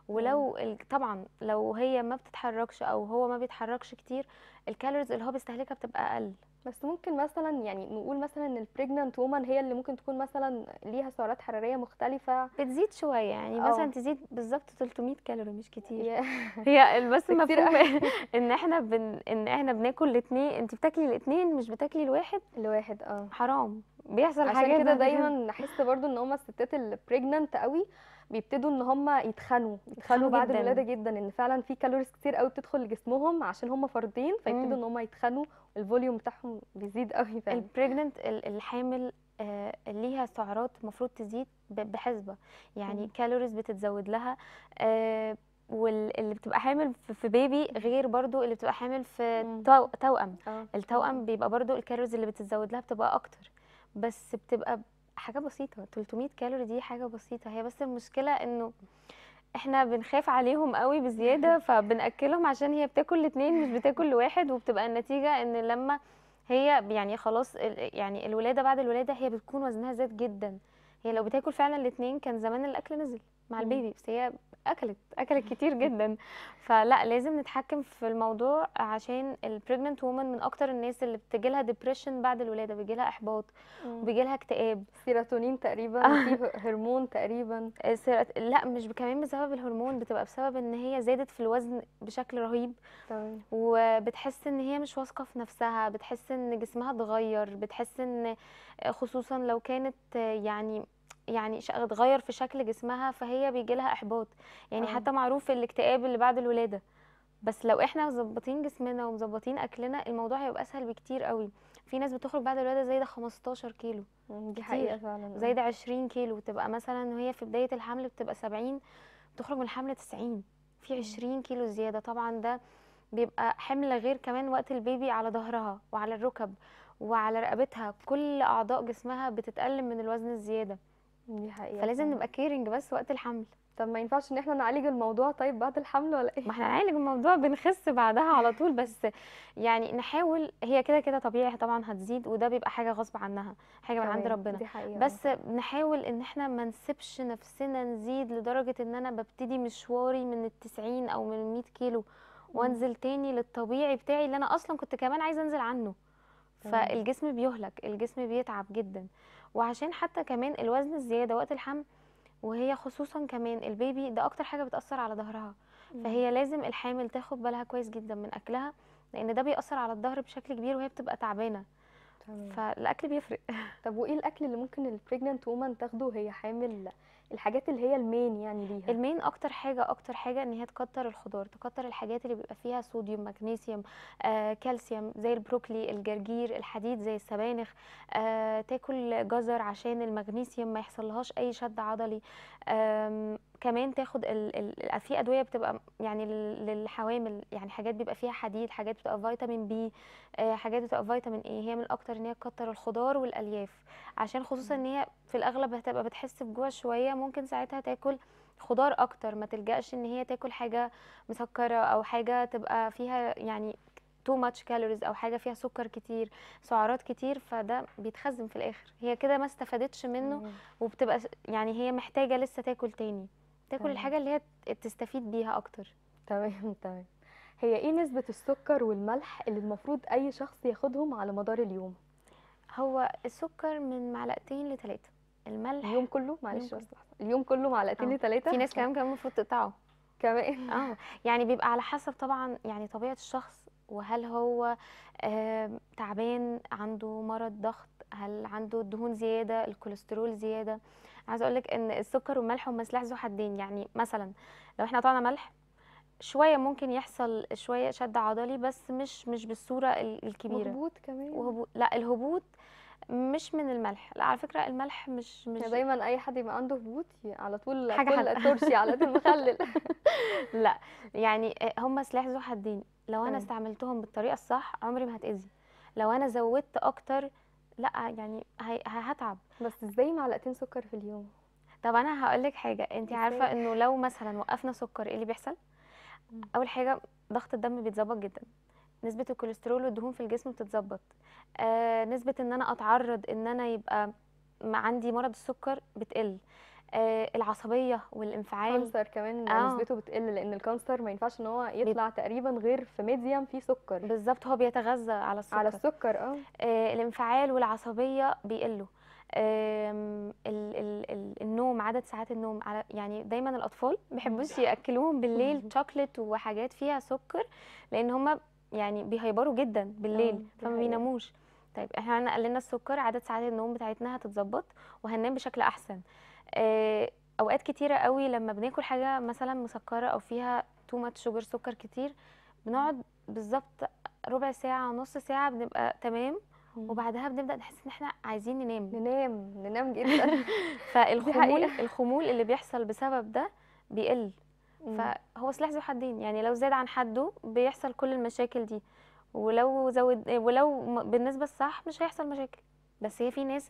ولو طبعا لو هي ما بتتحركش أو هو ما بيتحركش كتير ال calories اللي هو بيستهلكها بتبقى أقل. بس ممكن مثلا يعني نقول مثلا إن ال pregnant woman هي اللي ممكن تكون مثلا ليها سعرات حرارية مختلفة. بتزيد شوية يعني آه. مثلا تزيد بالظبط 300 كالوري مش كتير. (laughs) هي بس ده (laughs) كتير مفهوم (laughs) إن إحنا بن... إن إحنا بناكل الاثنين أنت بتاكلي الاثنين مش بتاكلي الواحد؟ الواحد آه. حرام. بيحصل عشان حاجات كده دايما نحس برضو إن هما الستات ال pregnant قوي بيبتدوا إن هما يتخنوا يتخنوا بعد جداً. الولادة جدا إن فعلا في calories كتير قوي بتدخل لجسمهم عشان هما فردين فيبتدوا. إن هما يتخنوا ال volume بتاعهم بيزيد قوي فعلا ال pregnant الحامل آه، ليها سعرات المفروض تزيد ب- بحسبة يعني مم. calories بتتزود لها آه، واللي بتبقى حامل في- baby غير برضو اللي بتبقى حامل في توأم آه التوأم بيبقى برضو ال calories اللي بتتزود لها بتبقى أكتر بس بتبقى حاجة بسيطة 300 كالوري دي حاجة بسيطة. هي بس المشكلة إنه إحنا بنخاف عليهم قوي بزيادة (laughs) فبنأكلهم عشان هي بتاكل الاتنين مش بتاكل لواحد وبتبقى النتيجة إن لما هي يعني خلاص ال- يعني الولادة بعد الولادة هي بتكون وزنها زاد جدا. هي لو بتاكل فعلا الاتنين كان زمان الأكل نزل. مع. ال baby بس هي أكلت أكلت كتير جدا. (laughs) فلا لازم نتحكم في الموضوع عشان ال pregnant woman من أكتر الناس اللي بتجيلها depression بعد الولادة بيجيلها إحباط مم. وبيجيلها اكتئاب. سيروتونين تقريبا (laughs) في هرمون تقريبا. السيرات- لا مش كمان بسبب الهرمون بتبقى بسبب إن هي زادت في الوزن بشكل رهيب. تمام. وبتحس إن هي مش واثقة في نفسها بتحس إن جسمها اتغير بتحس إن خصوصا لو كانت يعني يعني اتغير في شكل جسمها فهي بيجي لها إحباط. يعني آه. حتى معروف الاكتئاب اللي بعد الولادة. بس لو إحنا مظبطين جسمنا ومظبطين أكلنا الموضوع هيبقى أسهل بكتير قوي. في ناس بتخرج بعد الولادة زايدة 15 كيلو. دي. حقيقة فعلا. زايدة 20 كيلو. تبقى مثلا وهي في بداية الحمل بتبقى 70 بتخرج من الحمل 90 في مم. 20 كيلو زيادة. طبعا ده بيبقى حمل غير كمان وقت ال baby على ظهرها وعلى الركب وعلى رقبتها. كل أعضاء جسمها بتتألم من الوزن الزيادة. دي حقيقة فلازم. نبقى caring بس وقت الحمل. طب ما ينفعش إن إحنا نعالج الموضوع طيب بعد الحمل ولا إيه؟ ما إحنا هنعالج الموضوع بنخس بعدها على طول بس يعني نحاول هي كده كده طبيعي طبعا هتزيد وده بيبقى حاجة غصب عنها حاجة من عند ربنا. دي حقيقة بس نحاول إن إحنا ما نسيبش نفسنا نزيد لدرجة إن أنا ببتدي مشواري من التسعين أو من المية كيلو وأنزل تاني للطبيعي بتاعي اللي أنا أصلا كنت كمان عايزة أنزل عنه. فالجسم بيهلك الجسم بيتعب جدا. وعشان حتى كمان الوزن الزيادة وقت الحمل وهي خصوصا كمان ال baby ده أكتر حاجة بتأثر على ظهرها. فهي لازم الحامل تاخد بالها كويس جدا من أكلها لأن ده بيأثر على الظهر بشكل كبير وهي بتبقى تعبانة تمام. فالأكل بيفرق طب وإيه الأكل اللي ممكن ال pregnant woman تاخده وهي حامل الحاجات اللي هي ال main يعني ليها. ال main أكتر حاجة أكتر حاجة إن هي تكتر الخضار تكتر الحاجات اللي بيبقى فيها صوديوم مغنيسيوم آه، كالسيوم زي البروكلي الجرجير الحديد زي السبانخ آه، تاكل جزر عشان المغنيسيوم ما يحصلهاش أي شد عضلي. آم، كمان تاخد في أدوية بتبقى يعني لل- للحوامل يعني حاجات بيبقى فيها حديد حاجات بتبقى فيتامين بي آه، حاجات بتبقى فيتامين اي هي من الاكتر إن هي تكتر الخضار والألياف. عشان خصوصا إن هي في الأغلب هتبقى بتحس بجوع شوية ممكن ساعتها تاكل خضار أكتر. ما تلجأش إن هي تاكل حاجة مسكرة أو حاجة تبقى فيها يعني too much calories أو حاجة فيها سكر كتير سعرات كتير فده بيتخزن في الآخر. هي كده ما استفادتش منه. وبتبقى يعني هي محتاجة لسه تاكل تاني. تاكل تمام. الحاجة اللي هي تستفيد بيها أكتر. تمام تمام. هي إيه نسبة السكر والملح اللي المفروض أي شخص ياخدهم على مدار اليوم؟ هو السكر من معلقتين لثلاثه الملح اليوم كله؟ معلش لحظة. اليوم كله معلقتين آه. لثلاثة في ناس كمان كمان المفروض تقطعه. كمان؟ (laughs) آه. يعني بيبقى على حسب طبعا يعني طبيعة الشخص وهل هو آم، تعبان عنده مرض ضغط هل عنده دهون زيادة الكوليسترول زيادة. عايزة أقولك إن السكر والملح هما سلاح ذو حدين. يعني مثلا لو إحنا قطعنا ملح شوية ممكن يحصل شوية شد عضلي بس مش مش بالصورة ال- الكبيرة. وهبوط كمان؟ وهبوط لا الهبوط مش من الملح. لا على فكرة الملح مش مش يعني دايما أي حد يبقى عنده هبوط على طول حاجة كل حادقة. ترشي على طول (laughs) مخلل. لا يعني هم سلاح ذو حدين. لو أنا. استعملتهم بالطريقة الصح عمري ما هتأذي. لو أنا زودت أكتر لا يعني هتعب. بس إزاي معلقتين سكر في اليوم؟ طب أنا هقول لك حاجة. انت؟ عارفة إنه لو مثلا وقفنا سكر إيه اللي بيحصل. أول حاجة ضغط الدم بيتظبط جدا. نسبة الكوليسترول والدهون في الجسم بتتظبط. آه نسبة إن أنا أتعرض إن أنا يبقى عندي مرض السكر بتقل. آه العصبية والانفعال. cancer كمان آه. نسبته بتقل لأن ال cancer ما ينفعش إن هو يطلع تقريبا غير في medium فيه سكر. بالظبط هو بيتغذى على السكر. على السكر آه. آه، الانفعال والعصبية بيقلوا. ال ال ال النوم عدد ساعات النوم على يعني دايما الأطفال ما بيحبوش يأكلوهم بالليل. شوكليت وحاجات فيها سكر لأن هما يعني بيهيبروا جدا بالليل دي فما. بيناموش طيب إحنا قللنا السكر عدد ساعات النوم بتاعتنا هتتظبط وهننام بشكل أحسن آه، أوقات كتيرة قوي لما بناكل حاجة مثلا مسكرة أو فيها too much sugar سكر كتير بنقعد بالظبط ربع ساعة نص ساعة بنبقى تمام وبعدها بنبدأ نحس إن إحنا عايزين ننام ننام ننام جدا (laughs) فالخمول. (laughs) الخمول اللي بيحصل بسبب ده بيقل. فهو سلاح ذو حدين يعني لو زاد عن حده بيحصل كل المشاكل دي. ولو زود ولو بالنسبة الصح مش هيحصل مشاكل. بس هي في ناس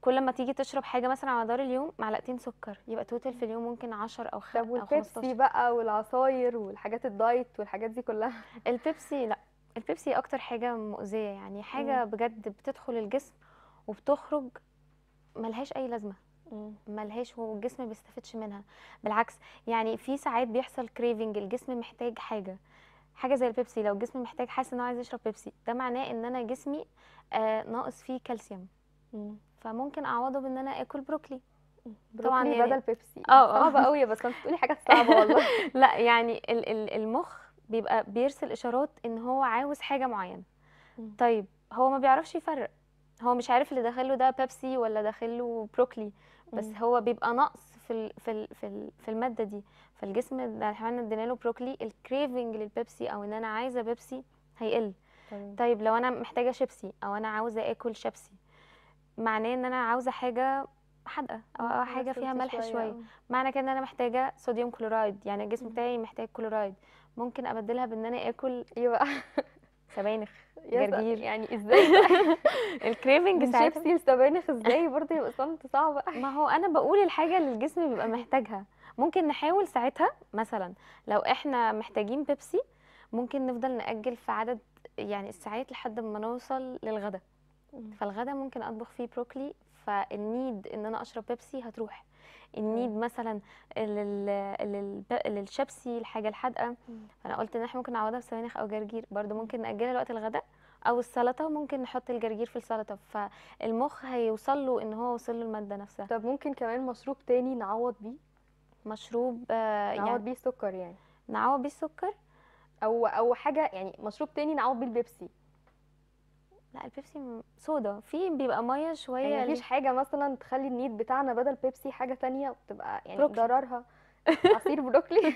كل ما تيجي تشرب حاجة مثلا على مدار اليوم معلقتين سكر يبقى total في اليوم ممكن 10 أو خ... طب أو والبيبسي 15 بقى والعصاير والحاجات ال diet والحاجات دي كلها؟ البيبسي لا البيبسي أكتر حاجة مؤذية يعني حاجة بجد بتدخل الجسم وبتخرج ملهاش أي لازمة. ملهاش والجسم ما بيستفدش منها. بالعكس يعني في ساعات بيحصل craving الجسم محتاج حاجة. حاجة زي البيبسي لو الجسم محتاج حاسس إن هو عايز يشرب بيبسي ده معناه إن أنا جسمي آه ناقص فيه كالسيوم مم. فممكن أعوضه بإن أنا آكل بروكلي طبعا يعني- بدل بيبسي آه، آه. صعبة قوي بس أنت بتقولي حاجات صعبة (laughs) والله. لا يعني ال- ال- المخ بيبقى بيرسل إشارات إن هو عاوز حاجة معينة. طيب هو ما بيعرفش يفرق. هو مش عارف اللي داخله ده بيبسي ولا داخله بروكلي بس. هو بيبقى نقص في ال في ال في, ال في المادة دي فالجسم ده إحنا ادينا له بروكلي ال craving للبيبسي أو إن أنا عايزة بيبسي هيقل تمام. طيب لو أنا محتاجة شيبسي أو أنا عاوزة آكل شيبسي معناه إن أنا عاوزة حاجة حادقة أو حاجة فيها ملح شوية آه. معنى كده إن أنا محتاجة صوديوم كلورايد يعني الجسم. بتاعي محتاج كلورايد ممكن أبدلها بإن أنا آكل إيه بقى (laughs) سبانخ جرجير. يعني إزاي (laughs) ال craving ساعتها شيبسي لسبانخ إزاي؟ (laughs) برضه يبقى صمت صعب. ما هو أنا بقول الحاجة اللي الجسم بيبقى محتاجها. ممكن نحاول ساعتها مثلا لو إحنا محتاجين بيبسي ممكن نفضل نأجل في عدد يعني الساعات لحد ما نوصل للغدا. فالغدا ممكن أطبخ فيه بروكلي فال need إن أنا أشرب بيبسي هتروح. ال need مثلا لل... لل... للشيبسي الحاجة الحادقة. فأنا قلت إن إحنا ممكن نعوضها بسبانخ أو جرجير. برضو ممكن نأجلها لوقت الغداء أو السلطة ممكن نحط الجرجير في السلطة. فالمخ هيوصل له إن هو وصل له المادة نفسها. طب ممكن كمان مشروب تاني نعوض بيه؟ مشروب آه، نعوض يعني بيه السكر يعني. نعوض بيه السكر أو أو حاجة يعني مشروب تاني نعوض بيه البيبسي. لا البيبسي صودا في بيبقى مية شوية يعني مفيش حاجة مثلا تخلي ال need بتاعنا بدل بيبسي حاجة تانية وتبقى يعني بروكلي. ضررها. (laughs) عصير بروكلي.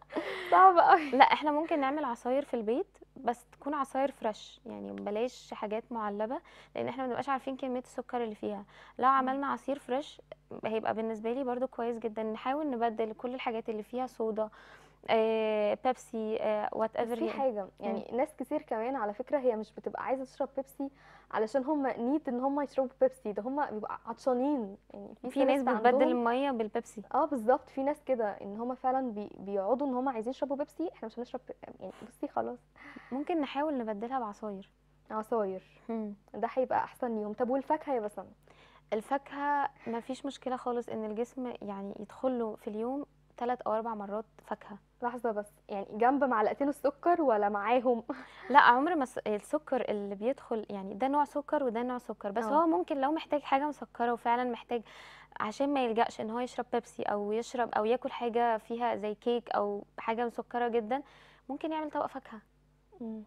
(laughs) صعب قوي لا إحنا ممكن نعمل عصاير في البيت بس تكون عصاير fresh يعني بلاش حاجات معلبة لأن إحنا ما بنبقاش عارفين كمية السكر اللي فيها. لو عملنا عصير fresh هيبقى بالنسبة لي برضو كويس جدا. نحاول نبدل كل الحاجات اللي فيها صودا آه، بيبسي whatever في حاجة يعني ناس كتير كمان على فكرة هي مش بتبقى عايزة تشرب بيبسي علشان هم need إن هم يشربوا بيبسي ده هم بيبقوا عطشانين. يعني في ناس سلاسة بتبدل المية بالبيبسي آه بالظبط في ناس كده إن هم فعلا بي بيقعدوا إن هم عايزين يشربوا بيبسي إحنا مش هنشرب يعني بصي خلاص. ممكن نحاول نبدلها بعصاير. عصاير. ده هيبقى أحسن يوم. طب والفاكهة يا بسام الفاكهة ما فيش مشكلة خالص إن الجسم يعني يدخله في اليوم ثلاث أو أربع مرات فاكهة. لحظة بس يعني جنب معلقتين السكر ولا معاهم؟ (laughs) لا عمر ما الس- السكر اللي بيدخل يعني ده نوع سكر وده نوع سكر بس آه. هو ممكن لو محتاج حاجة مسكرة وفعلا محتاج عشان ما يلجأش إن هو يشرب بيبسي أو يشرب أو ياكل حاجة فيها زي كيك أو حاجة مسكرة جدا ممكن يعمل طبق فاكهة.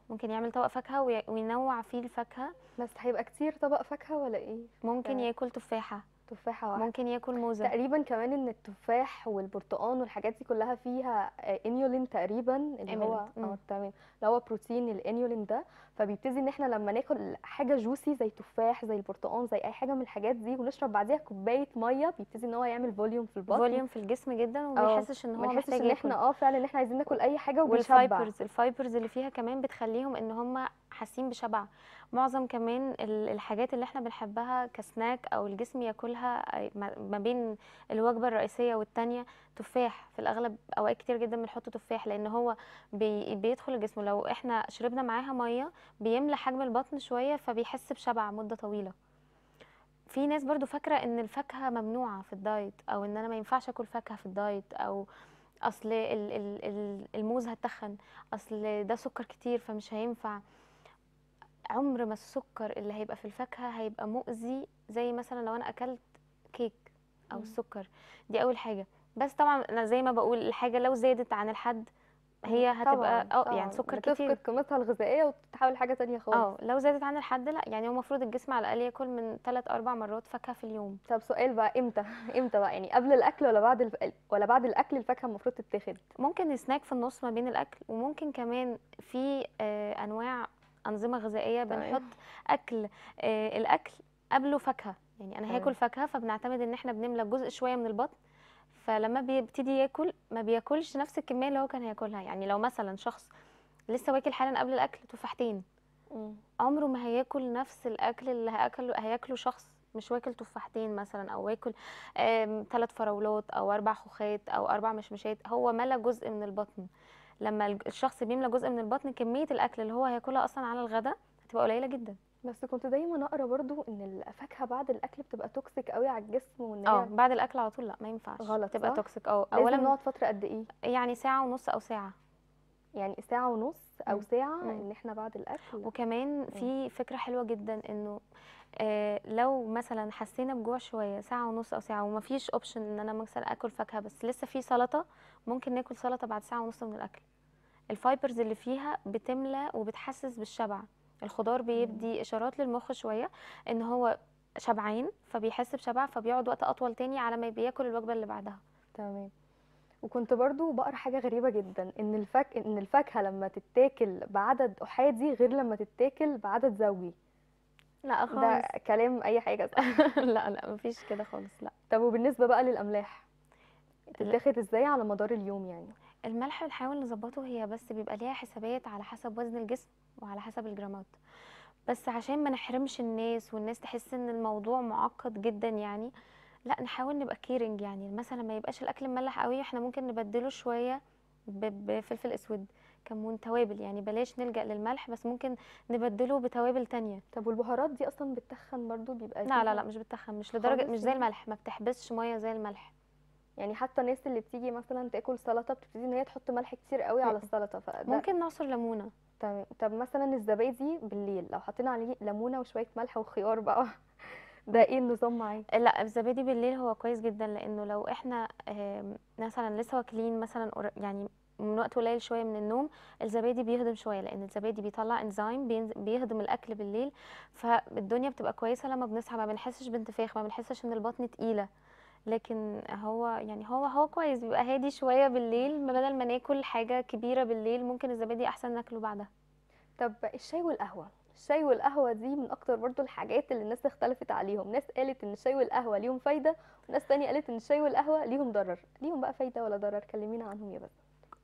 ممكن يعمل طبق فاكهة وي- وينوع فيه الفاكهة. بس هيبقى كتير طبق فاكهة ولا إيه؟ ممكن ف- ياكل تفاحة. تفاحة واحدة. ممكن ياكل موزة. تقريبا كمان إن التفاح والبرتقال والحاجات دي كلها فيها آه، انيولين تقريبا اللي هو. آه تمام. اللي هو بروتين الانيولين ده. فبيبتدي إن إحنا لما ناكل حاجة juicy زي تفاح زي البرتقال زي أي حاجة من الحاجات دي ونشرب بعديها كوباية مية بيبتدي إن هو يعمل volume في البطن. volume في الجسم جدا وما آه، بيحسش إن هو محتاج إن إحنا آه فعلا إن إحنا عايزين ناكل أي حاجة وبنشبع وال fibers ال fibers اللي فيها كمان بتخليهم إن هم حاسين بشبع. معظم كمان ال- الحاجات اللي إحنا بنحبها كسناك أو الجسم ياكلها ما بين الوجبة الرئيسية والتانية تفاح. في الأغلب أوقات كتير جدا بنحط تفاح لأن هو بي بيدخل الجسم. لو إحنا شربنا معاها مية بيملى حجم البطن شوية فبيحس بشبع مدة طويلة. في ناس برضو فاكرة إن الفاكهة ممنوعة في ال diet أو إن أنا ما ينفعش آكل فاكهة في ال diet أو أصل ال- ال- ال- الموز هتخن أصل ده سكر كتير فمش هينفع. عمر ما السكر اللي هيبقى في الفاكهة هيبقى مؤذي زي مثلا لو أنا أكلت كيك أو مم. السكر دي أول حاجة. بس طبعا أنا زي ما بقول الحاجة لو زادت عن الحد هي هتبقى آه يعني. سكر بتفقد كتير. قيمتها الغذائية وتتحول حاجة تانية خالص. آه لو زادت عن الحد لا. يعني هو المفروض الجسم على الأقل ياكل من 3 4 مرات فاكهة في اليوم. طب سؤال بقى إمتى؟ (laughs) إمتى بقى؟ يعني قبل الأكل ولا بعد الف... ولا بعد الأكل الفاكهة المفروض تتاخد؟ ممكن سناك في النص ما بين الأكل وممكن كمان في آه، أنواع أنظمة غذائية. بنحط أكل آه، الأكل قبله فاكهة. يعني أنا. هاكل فاكهة فبنعتمد إن إحنا بنملى جزء شوية من البطن فلما بيبتدي ياكل ما بياكلش نفس الكمية اللي هو كان هياكلها. يعني لو مثلا شخص لسه واكل حالا قبل الأكل تفاحتين. عمره ما هياكل نفس الأكل اللي هياكله هياكله شخص مش واكل تفاحتين مثلا أو واكل ثلاث فراولات أو أربع خوخات أو أربع مشمشات. هو ملى جزء من البطن. لما الشخص بيملى جزء من البطن كمية الأكل اللي هو هياكلها أصلا على الغداء هتبقى قليلة جدا. بس كنت دايما أقرأ برضو إن الفاكهه بعد الأكل بتبقى toxic قوي على الجسم وإن آه بعد الأكل على طول لأ ما ينفعش غلط، تبقى؟ toxic آه اولا نقعد فترة قد إيه؟ يعني ساعة ونص أو ساعة. يعني ساعة ونص أو. ساعة مم. إن إحنا بعد الأكل. وكمان في فكرة حلوة جدا إنه آه لو مثلا حسينا بجوع شوية ساعة ونص أو ساعة ومفيش option إن أنا مثلا آكل فاكهة بس لسه في سلطة ممكن ناكل سلطة بعد ساعة ونص من الأكل. ال fibers اللي فيها بتملى وبتحسس بالشبع. الخضار بيدي إشارات للمخ شوية إن هو شبعان فبيحس بشبع فبيقعد وقت أطول تاني على ما بياكل الوجبة اللي بعدها. تمام. وكنت برضو بقرأ حاجة غريبة جدا إن الفك إن الفاكهة لما تتاكل بعدد احادي غير لما تتاكل بعدد زوجي. لا ده كلام أي حاجة. صح (laughs) لا لا مفيش كده خالص لا. طب وبالنسبة بقى للأملاح تتاخد إزاي على مدار اليوم يعني؟ الملح بنحاول نظبطه هي بس بيبقى ليها حسابات على حسب وزن الجسم وعلى حسب الجرامات. بس عشان ما نحرمش الناس والناس تحس إن الموضوع معقد جدا يعني لا نحاول نبقى كيرنج يعني. مثلا ما يبقاش الأكل مملح قوي إحنا ممكن نبدله شوية بفلفل أسود كمون توابل. يعني بلاش نلجأ للملح بس ممكن نبدله بتوابل تانية. طب والبهارات دي أصلا بتخن برضو؟ بيبقى لا لا لا مش بتخن مش لدرجة مش زي يعني؟ الملح. ما بتحبسش مية زي الملح. يعني حتى الناس اللي بتيجي مثلا تاكل سلطة بتبتدي إن هي تحط ملح كتير قوي على السلطة فده ممكن نعصر ليمونة. تمام طب مثلا الزبادي بالليل لو حطينا عليه ليمونة وشوية ملح وخيار بقى. (laughs) ده إيه النظام معاه لا الزبادي بالليل هو كويس جدا لأنه لو إحنا مثلا لسه واكلين مثلا يعني من وقت قليل شوية من النوم الزبادي بيهضم شوية لأن الزبادي بيطلع إنزيم بيهضم الأكل بالليل فالدنيا بتبقى كويسة لما بنصحى ما بنحسش بانتفاخ ما بنحسش إن البطن تقيلة. لكن هو يعني هو هو كويس بيبقى هادي شوية بالليل بدل ما ناكل حاجة كبيرة بالليل ممكن الزبادي أحسن ناكله بعدها. طب الشاي والقهوة الشاي والقهوة دي من أكتر برضو الحاجات اللي الناس اختلفت عليهم. ناس قالت إن الشاي والقهوة ليهم فايدة وناس تانية قالت إن الشاي والقهوة ليهم ضرر. ليهم بقى فايدة ولا ضرر؟ كلمينا عنهم يا بس.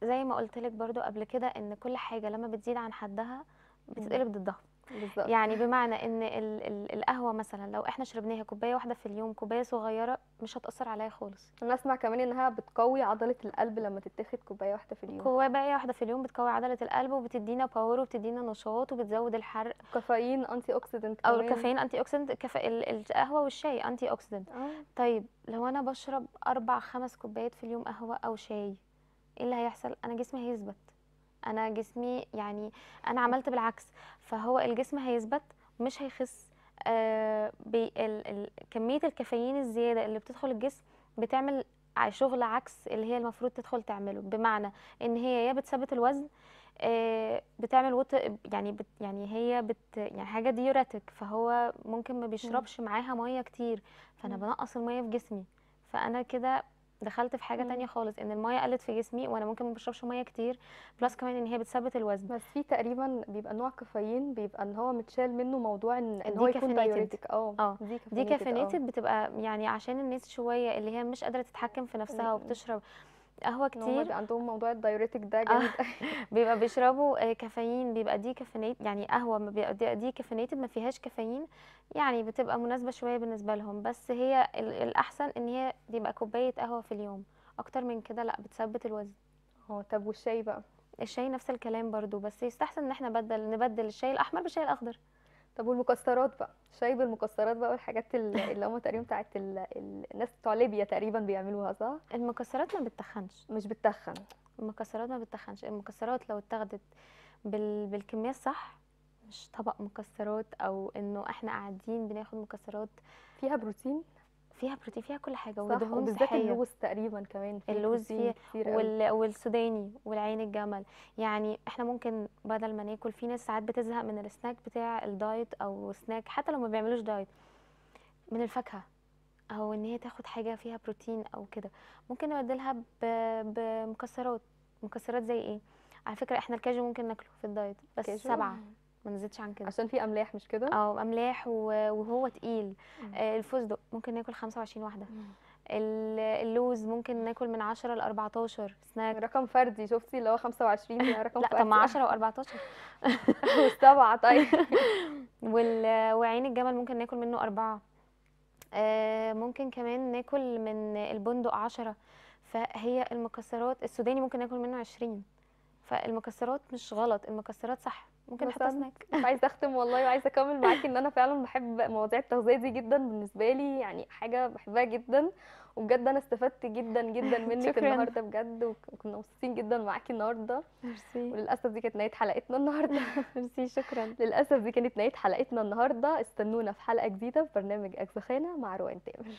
زي ما قلت لك برضو قبل كده إن كل حاجة لما بتزيد عن حدها بتتقلب ضدها. بالظبط. يعني بمعنى إن ال ال القهوة مثلا لو إحنا شربناها كوباية واحدة في اليوم كوباية صغيرة مش هتأثر عليا خالص. أنا أسمع كمان إنها بتقوي عضلة القلب لما تتاخد كوباية واحدة في اليوم. كوباية واحدة في اليوم بتقوي عضلة القلب وبتدينا power وبتدينا نشاط وبتزود الحرق. كافيين antioxidant أو الكافيين antioxidant كف... ال- القهوة والشاي antioxidant آه. طيب لو أنا بشرب أربع خمس كوبايات في اليوم قهوة أو شاي إيه اللي هيحصل؟ أنا جسمي هيثبت. أنا جسمي يعني أنا عملت بالعكس فهو الجسم هيثبت مش هيخس آه كمية الكافيين الزيادة اللي بتدخل الجسم بتعمل شغل عكس اللي هي المفروض تدخل تعمله بمعنى ان هي يا بتثبت الوزن آه، بتعمل وط... يعني بت... يعني هي بت... يعني حاجة ديوريتك فهو ممكن ما بيشربش معاها مية كتير فأنا. بنقص المية في جسمي فأنا كده دخلت في حاجة. تانية خالص إن المية قلت في جسمي وأنا ممكن ما بشربش مية كتير plus كمان إن هي بتثبت الوزن بس في تقريبا بيبقى نوع كافيين بيبقى إن هو متشال منه موضوع إن إن هو يكون. diuretic آه آه decaffeinated بتبقى يعني عشان الناس شوية اللي هي مش قادرة تتحكم في نفسها. وبتشرب قهوة كتير. بيبقى عندهم موضوع ال diuretic ده آه. جامد (laughs) بيبقى بيشربوا آه، كافيين بيبقى decaffeinate يعني قهوة ما بيبقى de, decaffeinated ما فيهاش كافيين يعني بتبقى مناسبة شوية بالنسبة لهم. بس هي ال- الأحسن إن هي يبقى كوباية قهوة في اليوم. أكتر من كده لأ بتثبت الوزن. آه طب والشاي بقى؟ الشاي نفس الكلام برضو بس يستحسن إن إحنا بدل نبدل الشاي الأحمر بالشاي الأخضر. طب والمكسرات بقى؟ شاي بالمكسرات بقى والحاجات ال- (laughs) اللي هم تقريبا بتاعت ال... ال- الناس بتوع ليبيا تقريبا بيعملوها صح؟ المكسرات ما بتتخنش. مش بتتخن. المكسرات ما بتتخنش. المكسرات لو اتاخدت بال... بالكمية الصح مش طبق مكسرات أو إنه إحنا قاعدين بناخد مكسرات. فيها بروتين؟ فيها بروتين فيها كل حاجة ودهون صحية. اللوز تقريبا كمان فيه اللوز فيه. وال... والسوداني والعين الجمل. يعني إحنا ممكن بدل ما ناكل في ناس ساعات بتزهق من السناك بتاع ال diet أو سناك حتى لو ما بيعملوش diet من الفاكهة أو إن هي تاخد حاجة فيها بروتين أو كده. ممكن نبدلها ب... بمكسرات. مكسرات زي إيه؟ على فكرة إحنا الكاجو ممكن ناكله في الدايت بس كاجو؟ سبعة. ما نزيدش عن كده. عشان فيه أملاح مش كده؟ أو أملاح وهو تقيل. آه، الفستق ممكن ناكل 25 واحدة. ال- اللوز ممكن ناكل من 10 ل 14 سناك. رقم فردي شفتي؟ اللي هو 25 ده رقم لا طب ما 10 و14 والسبعة طيب. (laughs) وعين الجمل ممكن ناكل منه أربعة. آه، ممكن كمان ناكل من البندق عشرة. فهي المكسرات السوداني ممكن ناكل منه عشرين. فالمكسرات مش غلط المكسرات صح. ممكن وصلت. سناك. عايزة أختم والله وعايزة أكمل معاكي إن أنا فعلا بحب مواضيع التغذية دي جدا بالنسبة لي يعني حاجة بحبها جدا. وبجد أنا استفدت جدا جدا (laughs) منك. النهارده بجد وكنا مبسوطين جدا معاكي النهارده. ميرسي. وللأسف دي كانت نهاية حلقتنا النهارده. (laughs) ميرسي شكرا. للأسف دي كانت نهاية حلقتنا النهارده. استنونا في حلقة جديدة في برنامج اجزخانه مع روان تامر.